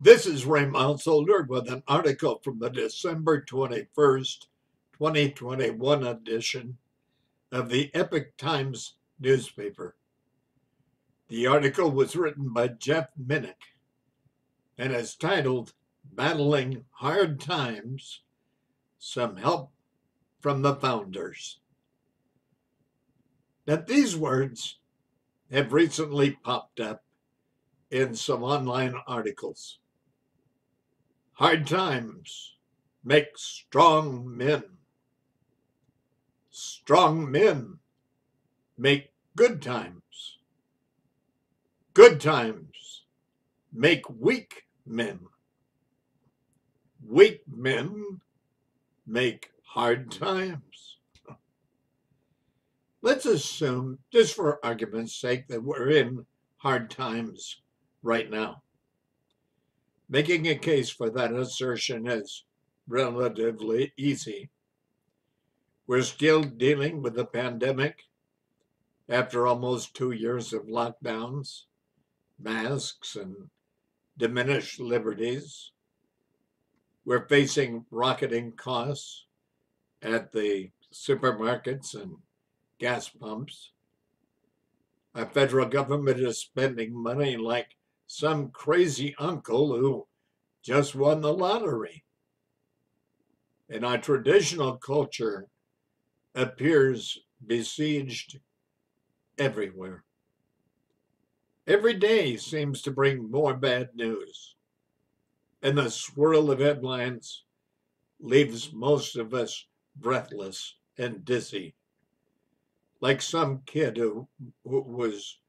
This is Ray Mossholder with an article from the December 21st, 2021 edition of the Epoch Times newspaper. The article was written by Jeff Minick and is titled Battling Hard Times Some Help from the Founders. Now, these words have recently popped up in some online articles. Hard times make strong men. Strong men make good times. Good times make weak men. Weak men make hard times. Let's assume, just for argument's sake, that we're in hard times right now. Making a case for that assertion is relatively easy. We're still dealing with the pandemic after almost two years of lockdowns, masks, and diminished liberties. We're facing rocketing costs at the supermarkets and gas pumps. Our federal government is spending money like some crazy uncle who just won the lottery. And our traditional culture appears besieged everywhere. Every day seems to bring more bad news. And the swirl of headlines leaves most of us breathless and dizzy. Like some kid who, who was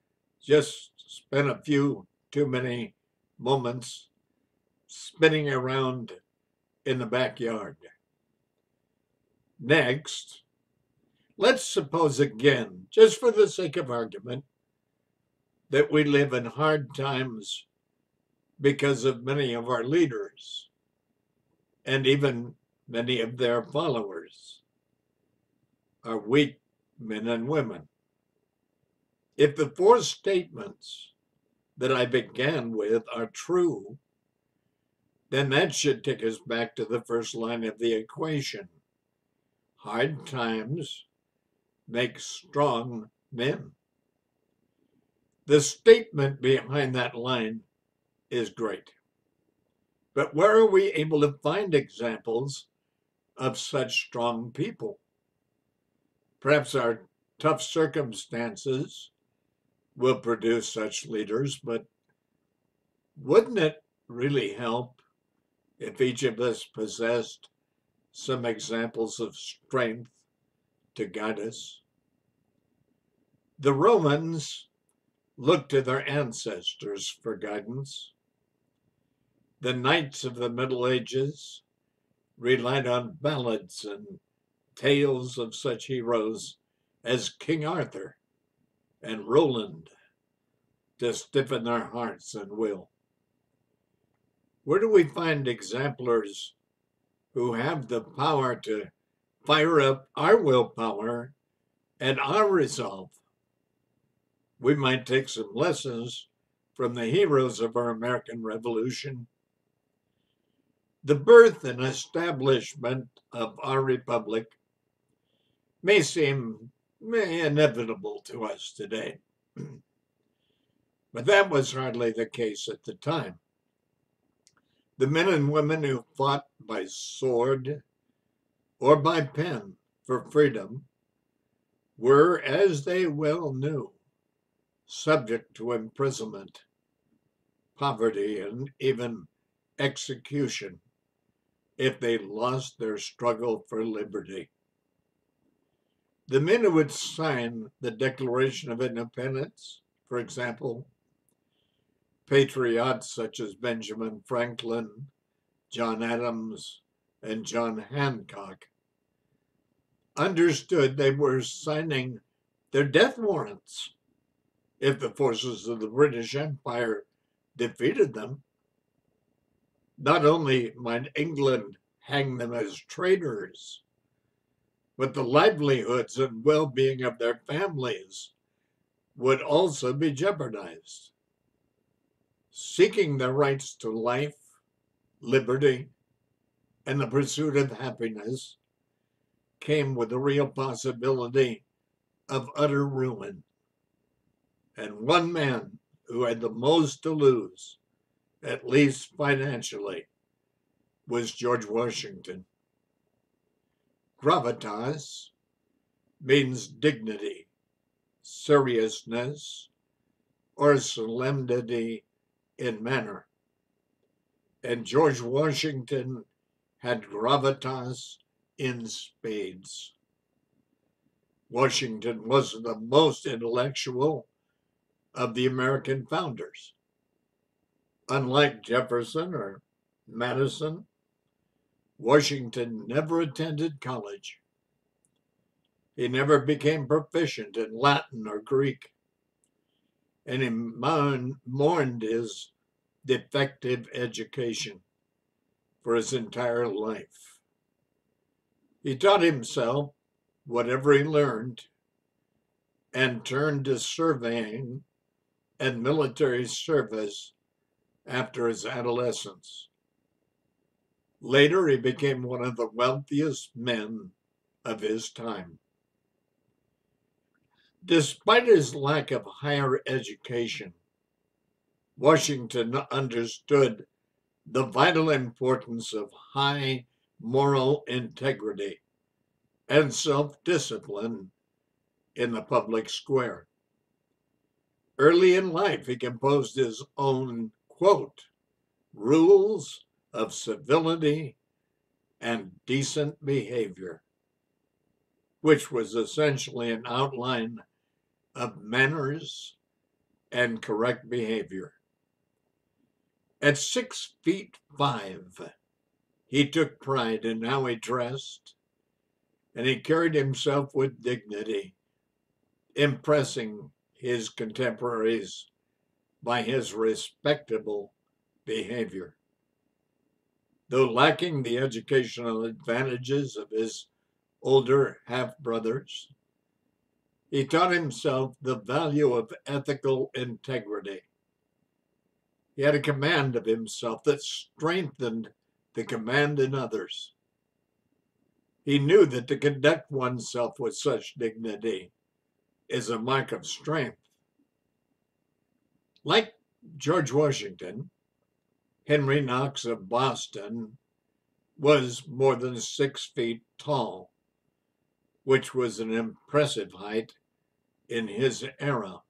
just spent a few too many moments spinning around in the backyard. Next, let's suppose again, just for the sake of argument, that we live in hard times because of many of our leaders and even many of their followers are weak men and women. If the four statements that I began with are true, then that should take us back to the first line of the equation. Hard times make strong men. The statement behind that line is great. But where are we able to find examples of such strong people? Perhaps our tough circumstances will produce such leaders, but wouldn't it really help if each of us possessed some examples of strength to guide us? The Romans looked to their ancestors for guidance. The knights of the Middle Ages relied on ballads and tales of such heroes as King Arthur and Roland to stiffen their hearts and will. Where do we find exemplars who have the power to fire up our willpower and our resolve? We might take some lessons from the heroes of our American Revolution. The birth and establishment of our republic may seem inevitable to us today. but that was hardly the case at the time. The men and women who fought by sword or by pen for freedom were, as they well knew, subject to imprisonment, poverty, and even execution if they lost their struggle for liberty. The men who would sign the Declaration of Independence, for example, patriots such as Benjamin Franklin, John Adams, and John Hancock, understood they were signing their death warrants if the forces of the British Empire defeated them. Not only might England hang them as traitors, but the livelihoods and well being of their families would also be jeopardized. seeking their rights to life, liberty, and the pursuit of happiness came with the real possibility of utter ruin. And one man who had the most to lose, at least financially, was George Washington. Gravitas means dignity, seriousness, or solemnity in manner. And George Washington had gravitas in spades. Washington was the most intellectual of the American founders. Unlike Jefferson or Madison, Washington never attended college. He never became proficient in Latin or Greek, and he mourned his defective education for his entire life. He taught himself whatever he learned and turned to surveying and military service after his adolescence. Later, he became one of the wealthiest men of his time. Despite his lack of higher education, Washington understood the vital importance of high moral integrity and self discipline in the public square. Early in life, he composed his own quote, rules of civility and decent behavior, which was essentially an outline of manners and correct behavior. At six feet five, he took pride in how he dressed, and he carried himself with dignity, impressing his contemporaries by his respectable behavior. Though lacking the educational advantages of his older half brothers, he taught himself the value of ethical integrity. He had a command of himself that strengthened the command in others. He knew that to conduct oneself with such dignity is a mark of strength. Like George Washington, Henry Knox of Boston was more than six feet tall, which was an impressive height in his era.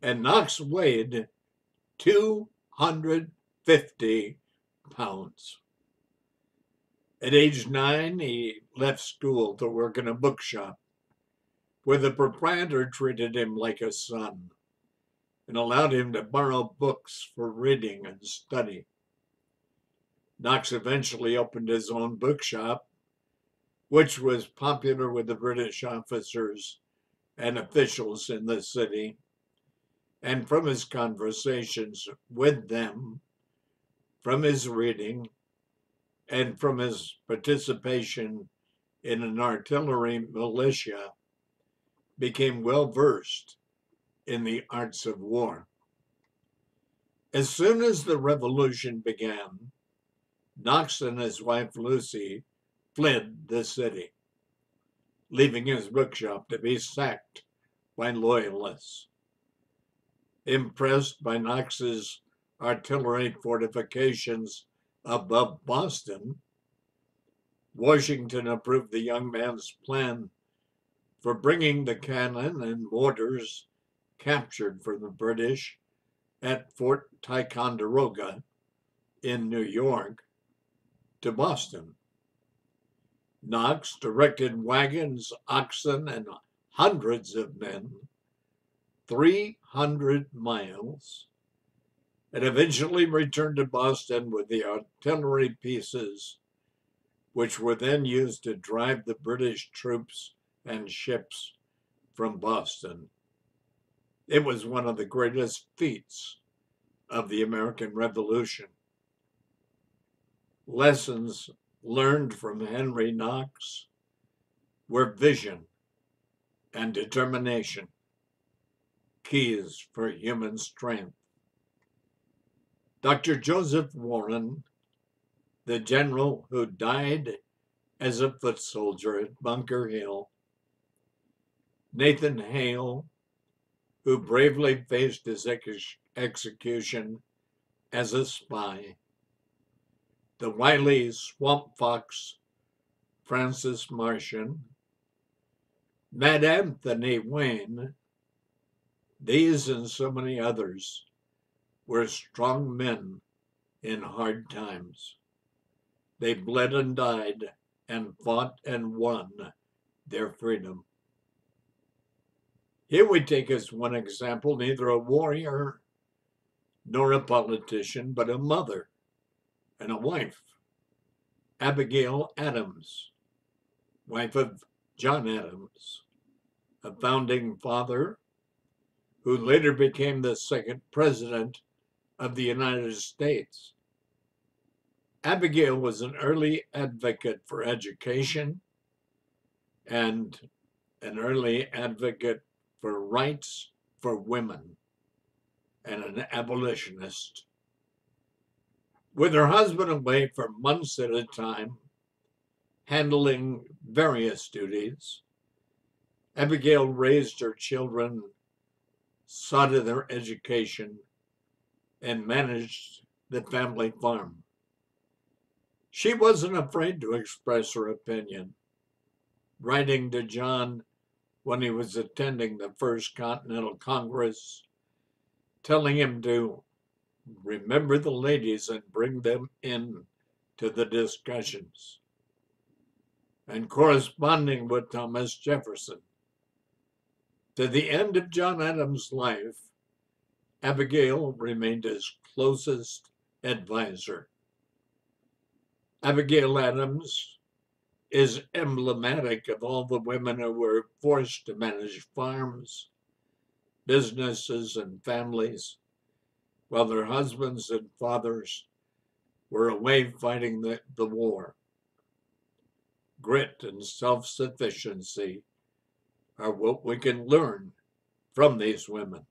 And Knox weighed 250 pounds. At age nine, he left school to work in a bookshop where the proprietor treated him like a son and allowed him to borrow books for reading and study. Knox eventually opened his own bookshop, which was popular with the British officers and officials in the city. And from his conversations with them, from his reading, and from his participation in an artillery militia, became well versed in the arts of war. As soon as the revolution began, Knox and his wife Lucy fled the city leaving his bookshop to be sacked by loyalists. Impressed by Knox's artillery fortifications above Boston, Washington approved the young man's plan for bringing the cannon and mortars captured from the British at Fort Ticonderoga in New York to Boston. Knox directed wagons, oxen, and hundreds of men 300 miles and eventually returned to Boston with the artillery pieces, which were then used to drive the British troops and ships from Boston. It was one of the greatest feats of the American Revolution. Lessons learned from Henry Knox were vision and determination, keys for human strength. Dr. Joseph Warren, the general who died as a foot soldier at Bunker Hill, Nathan Hale, who bravely faced his ex- execution as a spy, the wily swamp fox Francis Marion, Mad Anthony Wayne, these and so many others were strong men in hard times. They bled and died and fought and won their freedom. Here we take as one example neither a warrior nor a politician, but a mother and a wife, Abigail Adams, wife of John Adams, a founding father who later became the second president of the United States. Abigail was an early advocate for education and an early advocate for rights for women and an abolitionist. With her husband away for months at a time, handling various duties, Abigail raised her children, saw their education, and managed the family farm. She wasn't afraid to express her opinion. Writing to John when he was attending the First Continental Congress, telling him to remember the ladies and bring them in to the discussions, and corresponding with Thomas Jefferson. To the end of John Adams' life, Abigail remained his closest advisor. Abigail Adams is emblematic of all the women who were forced to manage farms, businesses, and families while their husbands and fathers were away fighting the, the war. Grit and self sufficiency are what we can learn from these women.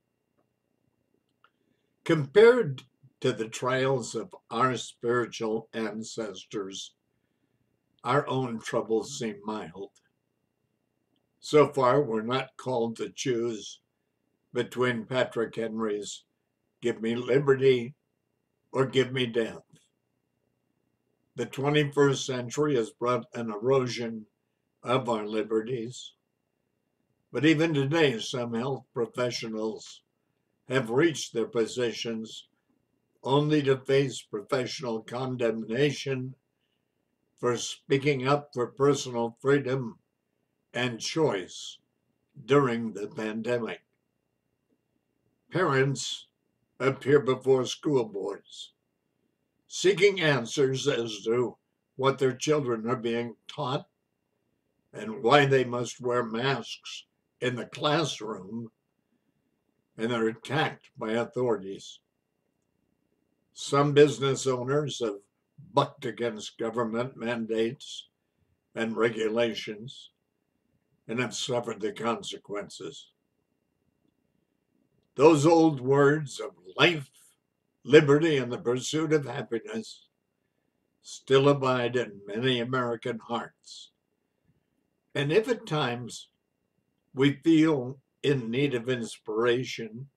Compared to the trials of our spiritual ancestors, our own troubles seem mild. So far, we're not called to choose between Patrick Henry's Give Me Liberty or Give Me Death. The 21st century has brought an erosion of our liberties. But even today, some health professionals have reached their positions only to face professional condemnation for speaking up for personal freedom and choice during the pandemic. Parents appear before school boards seeking answers as to what their children are being taught and why they must wear masks in the classroom and are attacked by authorities. Some business owners have bucked against government mandates and regulations and have suffered the consequences. Those old words of life, liberty, and the pursuit of happiness still abide in many American hearts. And if at times we feel in need of inspiration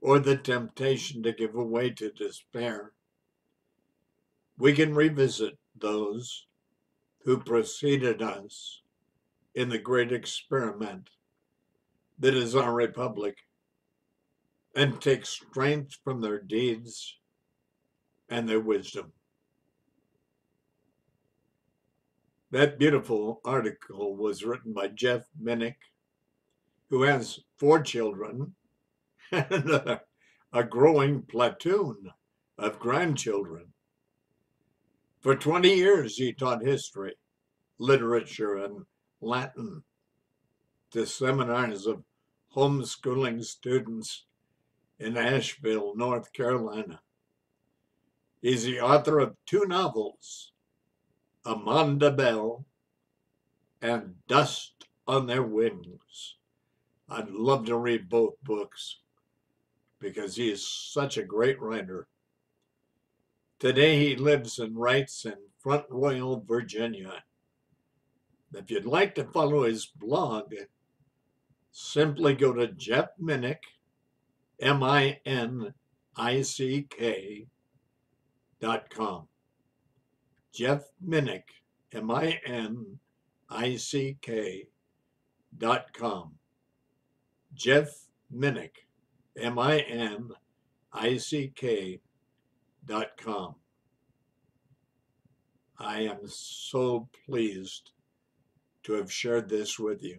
or the temptation to give away to despair, we can revisit those who preceded us in the great experiment that is our republic and take strength from their deeds and their wisdom. That beautiful article was written by Jeff Minick, who has four children and a, a growing platoon of grandchildren. For 20 years, he taught history, literature, and Latin to seminars of homeschooling students in Asheville, North Carolina. He's the author of two novels, Amanda Bell and Dust on Their Wings. I'd love to read both books because he is such a great writer Today he lives and writes in Front Royal, Virginia. If you'd like to follow his blog, simply go to Jeff Minick, M I N I C K dot com. Jeff Minick, M I N I C K dot com. Jeff Minick, com. I am so pleased to have shared this with you.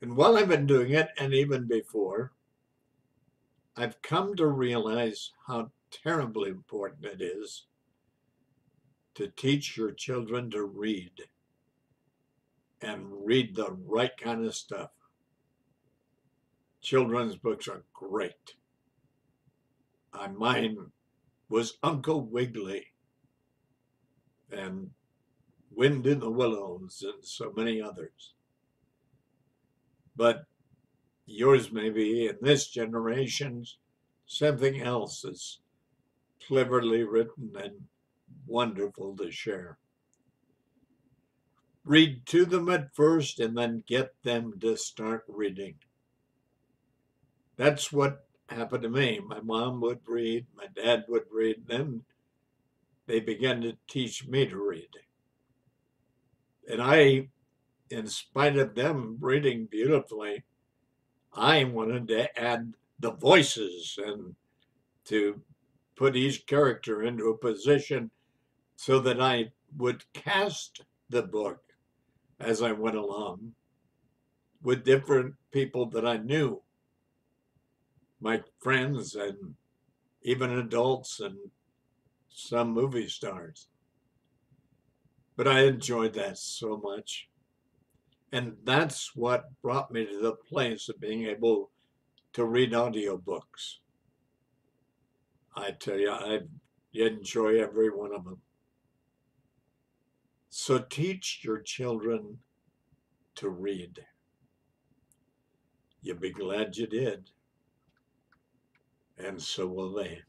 And while I've been doing it, and even before, I've come to realize how terribly important it is to teach your children to read and read the right kind of stuff. Children's books are great. Uh, mine was Uncle Wiggily and Wind in the Willows and so many others. But yours may be in this generation something else is cleverly written and wonderful to share. Read to them at first and then get them to start reading. That's what happened to me. My mom would read, my dad would read, then they began to teach me to read. And I, in spite of them reading beautifully, I wanted to add the voices and to put each character into a position so that I would cast the book as I went along with different people that I knew, my friends and even adults and some movie stars. But I enjoyed that so much. And that's what brought me to the place of being able to read audiobooks. I tell you, I enjoy every one of them. So teach your children to read. You'll be glad you did. And so will they.